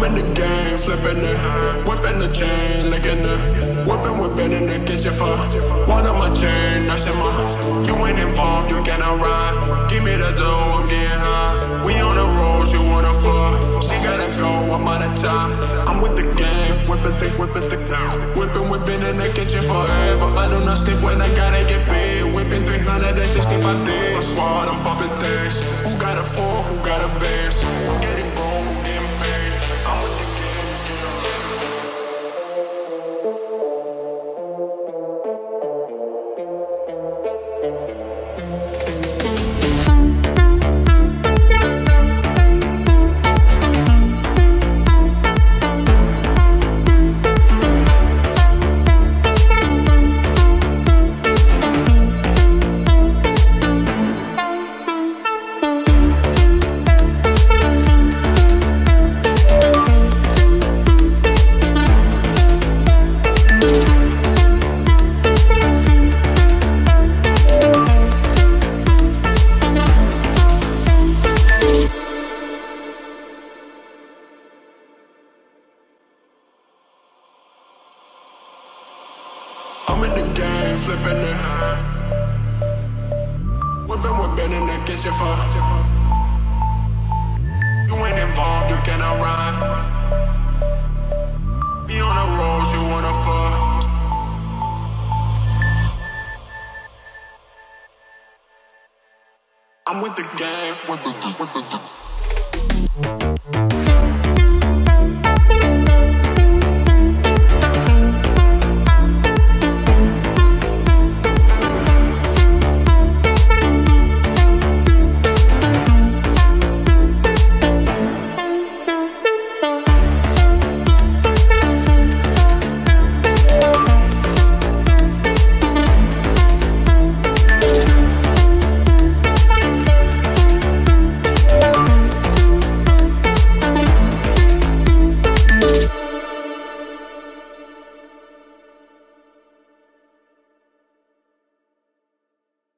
I'm in the game, flipping it, whipping the chain, licking it, whipping, whipping in the kitchen for one of my chain, that's in my. You ain't involved, you cannot ride. Give me the dough, I'm getting high. We on the road, you wanna fuck. She gotta go, I'm out of time. I'm with the game, whipping, thick, whipping, thick down. Whipping, whipping in the kitchen forever. I do not sleep when I gotta get paid. Whipping 365 days. My squad, I'm popping things. Who got a four, who got a base? Who getting broke, who getting I'm in the game, flipping it. Whipping, whipping in the kitchen for. You ain't involved, you cannot ride. Be on the road, you wanna fuck. I'm with the game, with the, with the.